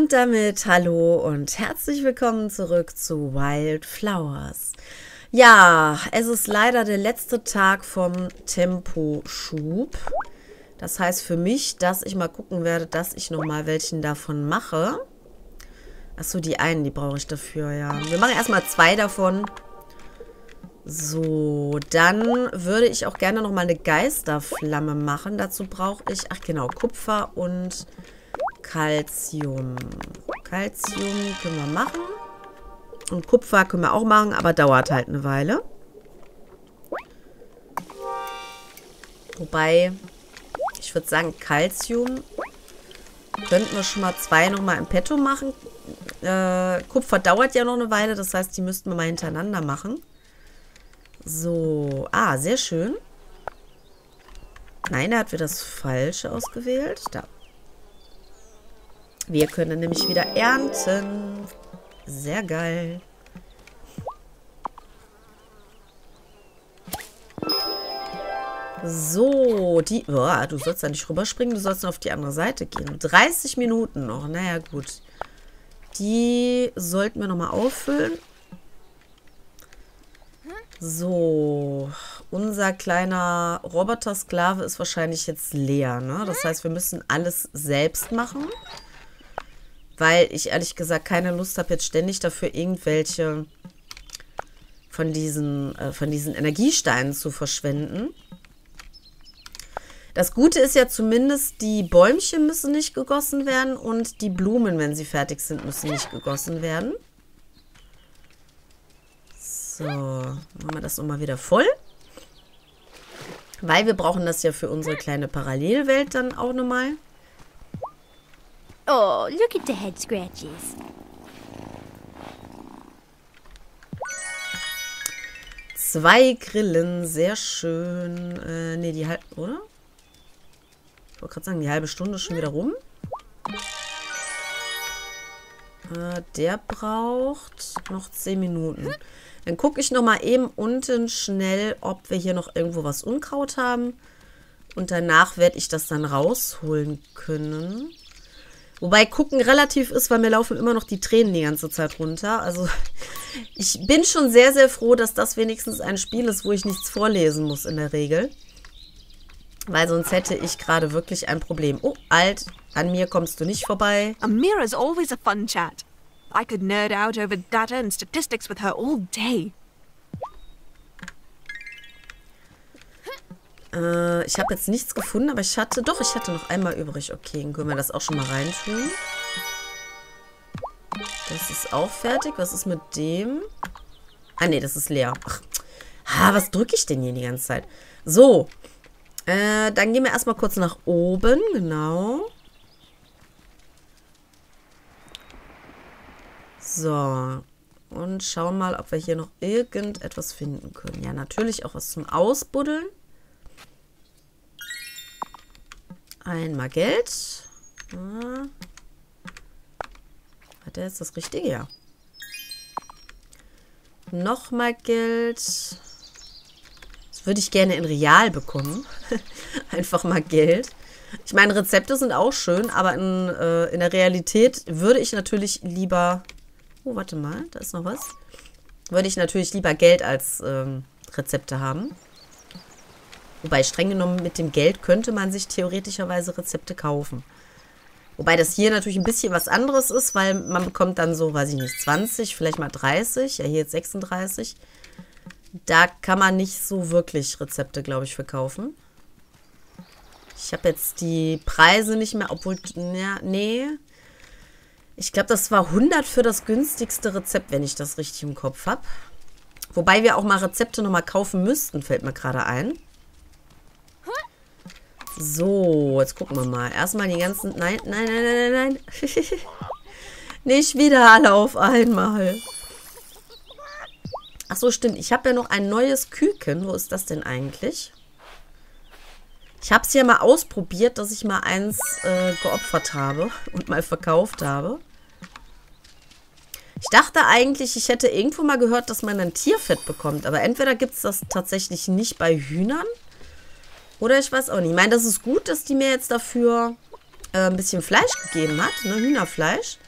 Und damit hallo und herzlich willkommen zurück zu Wildflowers. Ja, es ist leider der letzte Tag vom Temposchub. Das heißt für mich, dass ich mal gucken werde, dass ich nochmal welchen davon mache. Achso, die einen, die brauche ich dafür, ja. Wir machen erstmal zwei davon. So, dann würde ich auch gerne nochmal eine Geisterflamme machen. Dazu brauche ich, ach genau, Kupfer und Calcium. Calcium können wir machen. Und Kupfer können wir auch machen, aber dauert halt eine Weile. Wobei, ich würde sagen, Calcium könnten wir schon mal zwei nochmal im Petto machen. Äh, Kupfer dauert ja noch eine Weile, das heißt, die müssten wir mal hintereinander machen. So, ah, sehr schön. Nein, er hat wieder das Falsche ausgewählt. Da. Wir können nämlich wieder ernten. Sehr geil. So, die... Oh, du sollst da nicht rüberspringen, du sollst auf die andere Seite gehen. 30 Minuten noch. Naja, gut. Die sollten wir nochmal auffüllen. So, unser kleiner Roboter-Sklave ist wahrscheinlich jetzt leer, ne? Das heißt, wir müssen alles selbst machen weil ich ehrlich gesagt keine Lust habe, jetzt ständig dafür irgendwelche von diesen, äh, von diesen Energiesteinen zu verschwenden. Das Gute ist ja zumindest, die Bäumchen müssen nicht gegossen werden und die Blumen, wenn sie fertig sind, müssen nicht gegossen werden. So, machen wir das nochmal wieder voll. Weil wir brauchen das ja für unsere kleine Parallelwelt dann auch nochmal. Oh, look at the head scratches. Zwei Grillen, sehr schön. Äh, ne, die halbe, oder? Ich wollte gerade sagen, die halbe Stunde ist schon wieder rum. Äh, der braucht noch 10 Minuten. Dann gucke ich nochmal eben unten schnell, ob wir hier noch irgendwo was Unkraut haben. Und danach werde ich das dann rausholen können. Wobei gucken relativ ist, weil mir laufen immer noch die Tränen die ganze Zeit runter. Also ich bin schon sehr, sehr froh, dass das wenigstens ein Spiel ist, wo ich nichts vorlesen muss in der Regel. Weil sonst hätte ich gerade wirklich ein Problem. Oh, Alt, an mir kommst du nicht vorbei. Amira's always a fun chat. I could nerd out over data and statistics with her all day. Äh, ich habe jetzt nichts gefunden, aber ich hatte... Doch, ich hatte noch einmal übrig. Okay, dann können wir das auch schon mal reintun. Das ist auch fertig. Was ist mit dem? Ah, nee, das ist leer. Ach, ha, was drücke ich denn hier die ganze Zeit? So. Äh, dann gehen wir erstmal kurz nach oben. Genau. So. Und schauen mal, ob wir hier noch irgendetwas finden können. Ja, natürlich auch was zum Ausbuddeln. Einmal Geld. Hat er jetzt das Richtige? Ja. Nochmal Geld. Das würde ich gerne in Real bekommen. Einfach mal Geld. Ich meine, Rezepte sind auch schön, aber in, äh, in der Realität würde ich natürlich lieber... Oh, warte mal, da ist noch was. Würde ich natürlich lieber Geld als ähm, Rezepte haben. Wobei, streng genommen, mit dem Geld könnte man sich theoretischerweise Rezepte kaufen. Wobei das hier natürlich ein bisschen was anderes ist, weil man bekommt dann so, weiß ich nicht, 20, vielleicht mal 30. Ja, hier jetzt 36. Da kann man nicht so wirklich Rezepte, glaube ich, verkaufen. Ich habe jetzt die Preise nicht mehr, obwohl, ja, nee. Ich glaube, das war 100 für das günstigste Rezept, wenn ich das richtig im Kopf habe. Wobei wir auch mal Rezepte nochmal kaufen müssten, fällt mir gerade ein. So, jetzt gucken wir mal. Erstmal die ganzen... Nein, nein, nein, nein, nein, nein. Nicht wieder alle auf einmal. Ach so, stimmt. Ich habe ja noch ein neues Küken. Wo ist das denn eigentlich? Ich habe es ja mal ausprobiert, dass ich mal eins äh, geopfert habe und mal verkauft habe. Ich dachte eigentlich, ich hätte irgendwo mal gehört, dass man ein Tierfett bekommt. Aber entweder gibt es das tatsächlich nicht bei Hühnern oder ich weiß auch nicht. Ich meine, das ist gut, dass die mir jetzt dafür äh, ein bisschen Fleisch gegeben hat, ne, Hühnerfleisch.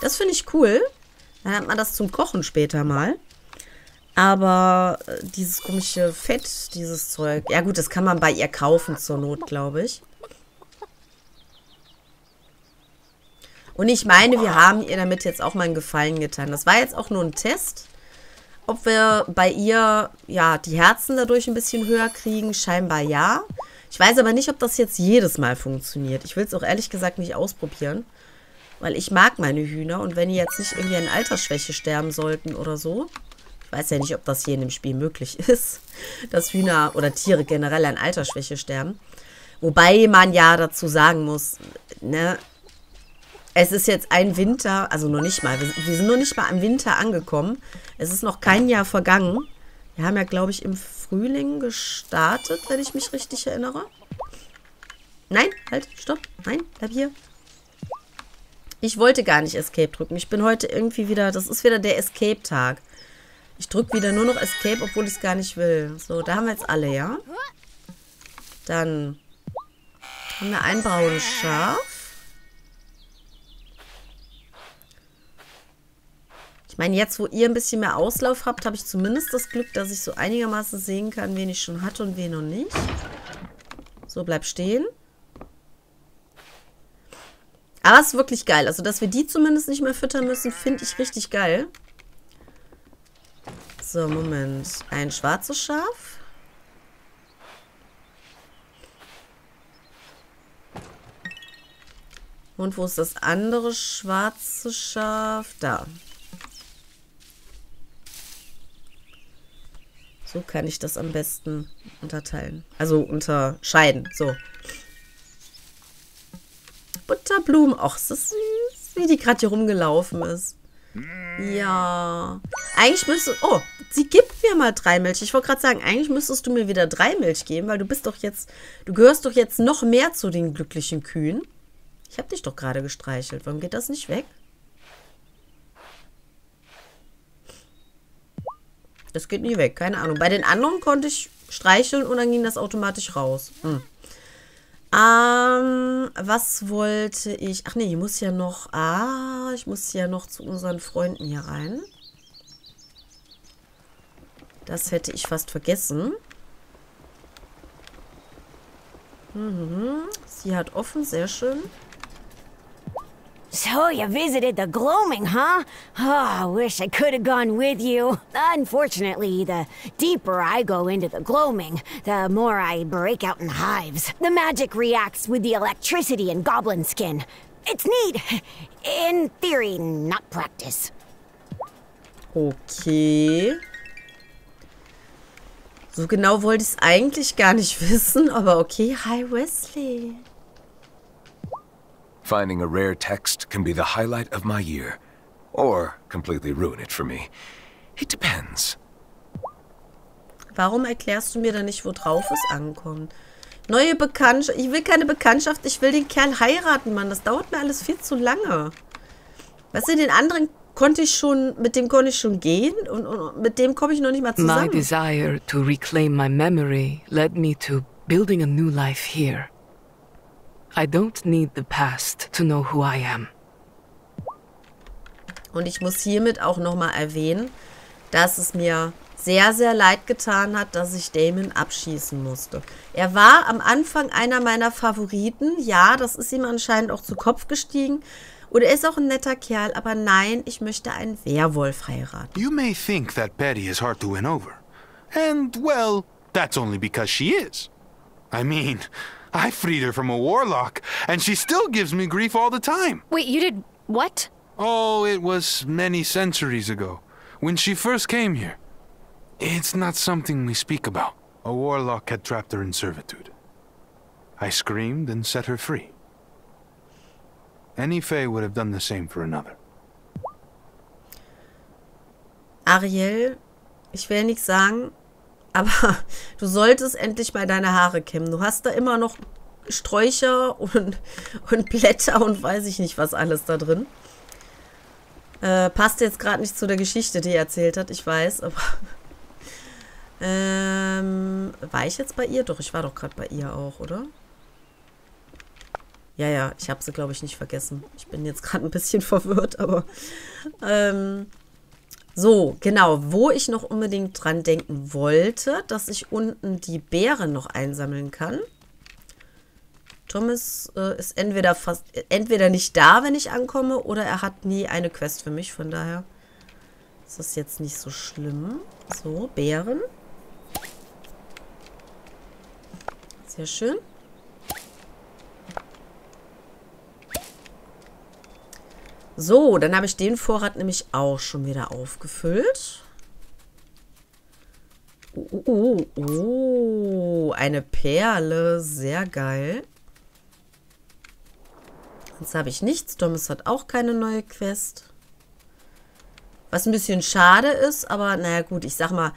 Das finde ich cool. Dann hat man das zum Kochen später mal. Aber äh, dieses komische Fett, dieses Zeug. Ja gut, das kann man bei ihr kaufen zur Not, glaube ich. Und ich meine, wir haben ihr damit jetzt auch mal einen Gefallen getan. Das war jetzt auch nur ein Test. Ob wir bei ihr, ja, die Herzen dadurch ein bisschen höher kriegen, scheinbar ja. Ich weiß aber nicht, ob das jetzt jedes Mal funktioniert. Ich will es auch ehrlich gesagt nicht ausprobieren. Weil ich mag meine Hühner und wenn die jetzt nicht irgendwie an Altersschwäche sterben sollten oder so. Ich weiß ja nicht, ob das hier in dem Spiel möglich ist, dass Hühner oder Tiere generell an Altersschwäche sterben. Wobei man ja dazu sagen muss, ne, es ist jetzt ein Winter, also noch nicht mal, wir, sind noch nicht mal am Winter angekommen. Es ist noch kein Jahr vergangen. Wir haben ja, glaube ich, im Frühling gestartet, wenn ich mich richtig erinnere. Nein, halt, stopp. Nein, bleib hier. Ich wollte gar nicht Escape drücken. Ich bin heute irgendwie wieder, das ist wieder der Escape-Tag. Ich drücke wieder nur noch Escape, obwohl ich es gar nicht will. So, da haben wir jetzt alle, ja? Dann haben wir ein braunes Schaf. Ich meine, jetzt, wo ihr ein bisschen mehr Auslauf habt, habe ich zumindest das Glück, dass ich so einigermaßen sehen kann, wen ich schon hatte und wen noch nicht. So, bleib stehen. Aber es ist wirklich geil. Also, dass wir die zumindest nicht mehr füttern müssen, finde ich richtig geil. So, Moment. Ein schwarzes Schaf. Und wo ist das andere schwarze Schaf? Da. So kann ich das am besten unterteilen. Also unterscheiden. So. Butterblumen. Och, ist das süß, wie die gerade hier rumgelaufen ist. Ja. Eigentlich müsste... Oh, sie gibt mir mal drei Milch. Ich wollte gerade sagen, eigentlich müsstest du mir wieder drei Milch geben, weil du bist doch jetzt... Du gehörst doch jetzt noch mehr zu den glücklichen Kühen. Ich habe dich doch gerade gestreichelt. Warum geht das nicht weg? Das geht nie weg, keine Ahnung. Bei den anderen konnte ich streicheln und dann ging das automatisch raus. Hm. Ähm, was wollte ich? Ach nee, ich muss ja noch... Ah, ich muss ja noch zu unseren Freunden hier rein. Das hätte ich fast vergessen. Mhm. Sie hat offen, sehr schön. So you visited the gloaming, huh? Oh, I wish I could have gone with you. Unfortunately, the deeper I go into the gloaming, the more I break out in hives. The magic reacts with the electricity in goblin skin. It's neat. In theory, not practice. Okay. So genau wollte ich es eigentlich gar nicht wissen, aber okay. Hi, Wesley. Finding a rare text can be the highlight of my year. Or completely ruin it for me. It depends. Warum erklärst du mir dann nicht, wo drauf es ankommt? Neue Bekanntschaft. Ich will keine Bekanntschaft, ich will den Kerl heiraten, Mann. Das dauert mir alles viel zu lange. Weißt du, den anderen konnte ich schon, mit dem konnte ich schon gehen und, und mit dem komme ich noch nicht mal zusammen. My desire to reclaim my memory led me to building a new life here. I don't need the past to know who I am. Und ich muss hiermit auch nochmal erwähnen, dass es mir sehr, sehr leid getan hat, dass ich Damon abschießen musste. Er war am Anfang einer meiner Favoriten. Ja, das ist ihm anscheinend auch zu Kopf gestiegen. Und er ist auch ein netter Kerl, aber nein, ich möchte einen Werwolf heiraten. You may think that Betty is hard to win over. And, well, that's only because she is. I mean, I freed her from a warlock, and she still gives me grief all the time. Wait, you did what? Oh, it was many centuries ago, when she first came here. It's not something we speak about. A warlock had trapped her in servitude. I screamed and set her free. Any Fae would have done the same for another. Ariel, ich will nichts sagen, aber du solltest endlich mal deine Haare kämmen. Du hast da immer noch Sträucher und, und Blätter und weiß ich nicht was alles da drin. Äh, passt jetzt gerade nicht zu der Geschichte, die er erzählt hat, ich weiß, aber... Ähm, war ich jetzt bei ihr? Doch, ich war doch gerade bei ihr auch, oder? Ja, ja, ich habe sie, glaube ich, nicht vergessen. Ich bin jetzt gerade ein bisschen verwirrt, aber ähm, so, genau, wo ich noch unbedingt dran denken wollte, dass ich unten die Beeren noch einsammeln kann. Thomas äh, ist entweder fast entweder nicht da, wenn ich ankomme, oder er hat nie eine Quest für mich. Von daher ist das jetzt nicht so schlimm. So, Beeren. Sehr schön. So, dann habe ich den Vorrat nämlich auch schon wieder aufgefüllt. Oh, oh, oh, oh, eine Perle. Sehr geil. Jetzt habe ich nichts. Thomas hat auch keine neue Quest. Was ein bisschen schade ist, aber naja gut, ich sag mal,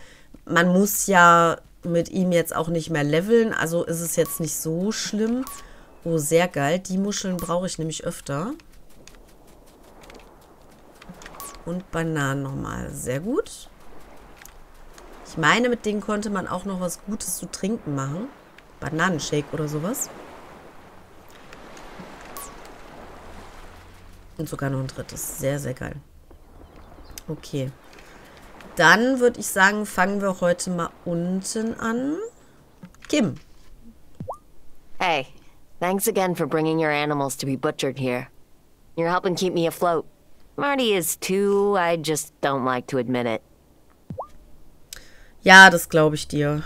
man muss ja mit ihm jetzt auch nicht mehr leveln, also ist es jetzt nicht so schlimm. Oh, sehr geil. Die Muscheln brauche ich nämlich öfter. Und Bananen nochmal. Sehr gut. Ich meine, mit denen konnte man auch noch was Gutes zu trinken machen. Bananenshake oder sowas. Und sogar noch ein drittes. Sehr, sehr geil. Okay. Dann würde ich sagen, fangen wir heute mal unten an. Kim. Hey, thanks again for bringing your animals to be butchered here. You're helping keep me afloat. Marty is too, I just don't like to admit it. Ja, das glaube ich dir.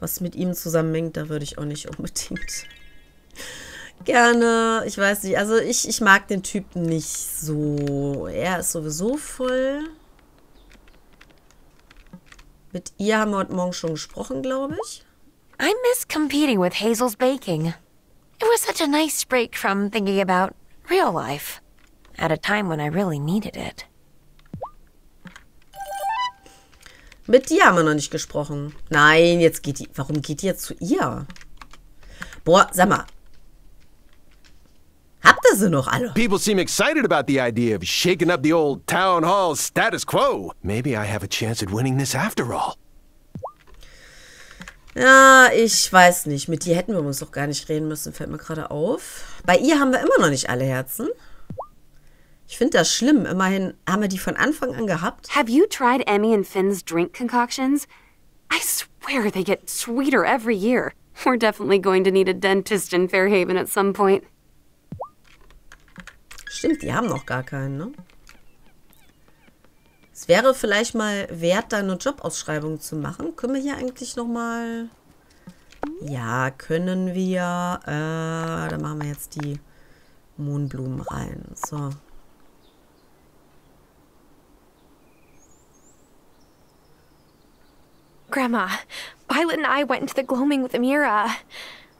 Was mit ihm zusammenhängt, da würde ich auch nicht unbedingt gerne. Ich weiß nicht. Also ich, ich mag den Typen nicht so. Er ist sowieso voll. Mit ihr haben wir heute Morgen schon gesprochen, glaube ich. I miss competing with Hazel's baking. It was such a nice break from thinking about real life. At a time when I really needed it. Mit dir haben wir noch nicht gesprochen. Nein, jetzt geht die. Warum geht die jetzt zu ihr? Boah, sag mal, Habt ihr sie noch alle? People seem excited about the idea of shaking up the old town hall status quo. Maybe I have a chance at winning this after all. Ja, ich weiß nicht. Mit dir hätten wir uns doch gar nicht reden müssen, fällt mir gerade auf. Bei ihr haben wir immer noch nicht alle Herzen. Ich finde das schlimm. Immerhin haben wir die von Anfang an gehabt. Have you tried Emmy and Finn's drink concoctions? I swear they get sweeter every year. We're definitely going to need a dentist in Fairhaven at some point. Stimmt, die haben noch gar keinen, ne? Es wäre vielleicht mal wert, da eine Jobausschreibung zu machen. Können wir hier eigentlich noch mal... Ja, können wir. Äh, da machen wir jetzt die Mohnblumen rein. So. Grandma, Violet and I went into the gloaming with Amira.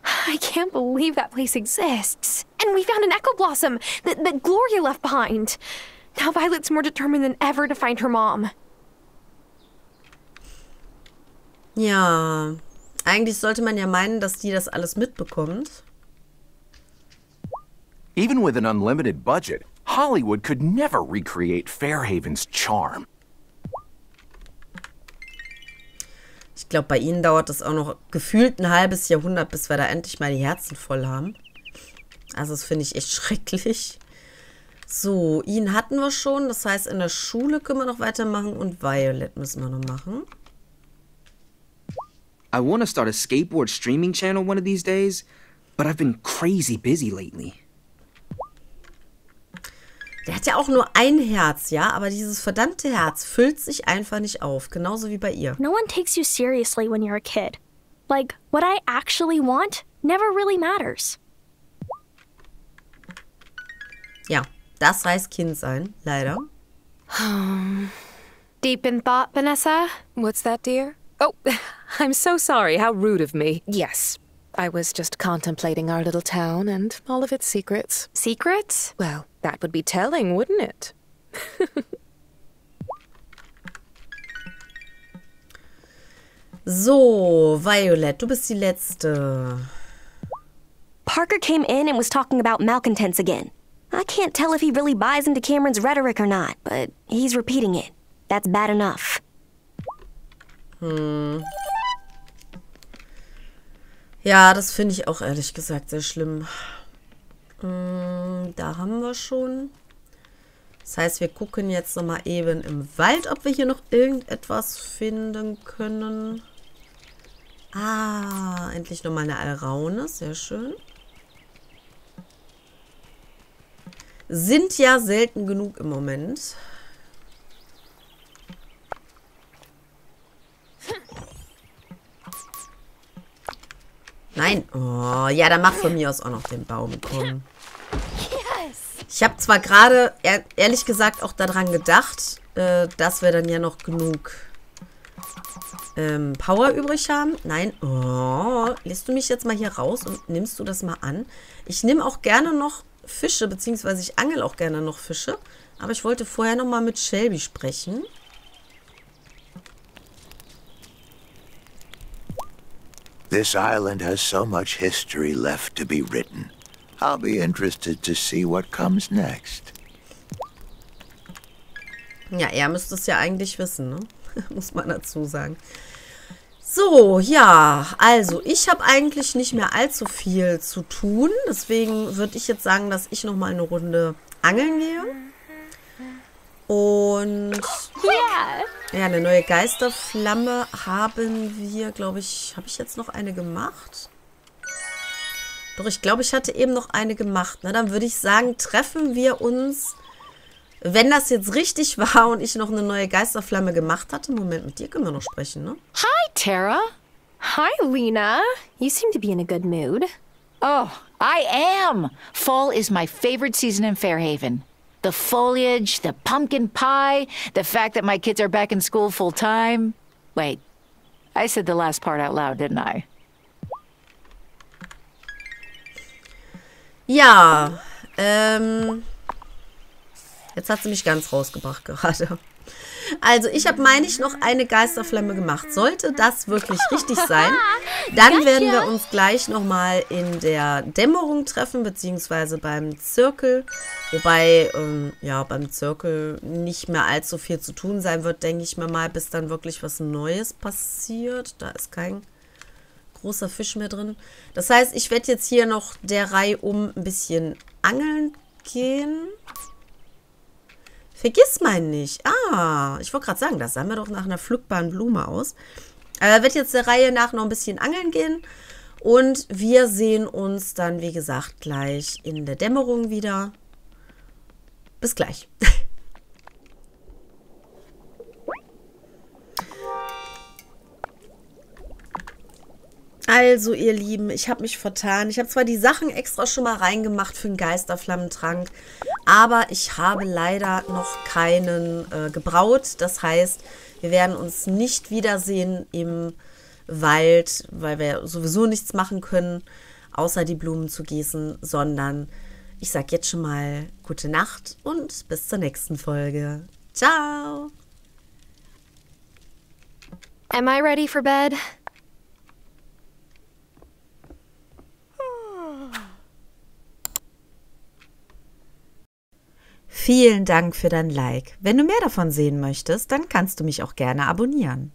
I can't believe that place exists. And we found an echo blossom that, that Gloria left behind. Now Violet's more determined than ever to find her mom. Ja, eigentlich sollte man ja meinen, dass die das alles mitbekommt. Even with an unlimited budget, Hollywood could never recreate Fairhaven's charm. Ich glaube, bei ihnen dauert es auch noch gefühlt ein halbes Jahrhundert, bis wir da endlich mal die Herzen voll haben. Also das finde ich echt schrecklich. So, ihn hatten wir schon. Das heißt, in der Schule können wir noch weitermachen und Violet müssen wir noch machen. I want to start a skateboard streaming channel one of these days, but I've been crazy busy lately. Der hat ja auch nur ein Herz, ja, aber dieses verdammte Herz füllt sich einfach nicht auf, genauso wie bei ihr. No one takes you seriously when you're a kid. Like, what I actually want never really matters. Ja, das heißt Kind sein, leider. Deep in thought, Vanessa? What's that, dear? Oh, I'm so sorry. How rude of me. Yes, I was just contemplating our little town and all of its secrets. Secrets? Well, that would be telling, wouldn't it? so, Violet, du bist die Letzte. Parker came in and was talking about malcontents again. I can't tell if he really buys into Cameron's rhetoric or not, but he's repeating it. That's bad enough. Hm. Ja, das finde ich auch ehrlich gesagt sehr schlimm. Mm, da haben wir schon. Das heißt, wir gucken jetzt nochmal eben im Wald, ob wir hier noch irgendetwas finden können. Ah, endlich nochmal eine Alraune. Sehr schön. Sind ja selten genug im Moment. Nein. Oh, ja, dann mach von mir aus auch noch den Baum. Komm. Ich habe zwar gerade, ehrlich gesagt, auch daran gedacht, äh, dass wir dann ja noch genug ähm, Power übrig haben. Nein. Oh, lässt du mich jetzt mal hier raus und nimmst du das mal an? Ich nehme auch gerne noch Fische, beziehungsweise ich angel auch gerne noch Fische. Aber ich wollte vorher noch mal mit Shelby sprechen. This island has so much history left to be written. I'll be interested to see what comes next. Ja, er müsste es ja eigentlich wissen, ne? Muss man dazu sagen. So, ja, also ich habe eigentlich nicht mehr allzu viel zu tun. Deswegen würde ich jetzt sagen, dass ich noch mal eine Runde angeln gehe. Und ja, eine neue Geisterflamme haben wir, glaube ich, habe ich jetzt noch eine gemacht? Doch, ich glaube, ich hatte eben noch eine gemacht. Na, dann würde ich sagen, treffen wir uns, wenn das jetzt richtig war und ich noch eine neue Geisterflamme gemacht hatte. Moment, mit dir können wir noch sprechen, ne? Hi, Tara. Hi, Lena. You seem to be in a good mood. Oh, I am. Fall is my favorite season in Fairhaven. The foliage, the pumpkin pie, the fact that my kids are back in school full time. Wait, I said the last part out loud, didn't I? Ja, ähm, jetzt hat sie mich ganz rausgebracht gerade. Also, ich habe, meine ich, noch eine Geisterflamme gemacht. Sollte das wirklich richtig sein, dann werden wir uns gleich nochmal in der Dämmerung treffen, beziehungsweise beim Zirkel. Wobei, ähm, ja, beim Zirkel nicht mehr allzu viel zu tun sein wird, denke ich mir mal, bis dann wirklich was Neues passiert. Da ist kein großer Fisch mehr drin. Das heißt, ich werde jetzt hier noch der Reihe um ein bisschen angeln gehen. Vergiss meinen nicht. Ah, ich wollte gerade sagen, das sah mir doch nach einer pflückbaren Blume aus. Aber wird jetzt der Reihe nach noch ein bisschen angeln gehen. Und wir sehen uns dann, wie gesagt, gleich in der Dämmerung wieder. Bis gleich. Also, ihr Lieben, ich habe mich vertan. Ich habe zwar die Sachen extra schon mal reingemacht für den Geisterflammentrank, aber ich habe leider noch keinen äh, gebraut. Das heißt, wir werden uns nicht wiedersehen im Wald, weil wir sowieso nichts machen können, außer die Blumen zu gießen, sondern ich sage jetzt schon mal gute Nacht und bis zur nächsten Folge. Ciao! Am I ready for bed? Vielen Dank für dein Like. Wenn du mehr davon sehen möchtest, dann kannst du mich auch gerne abonnieren.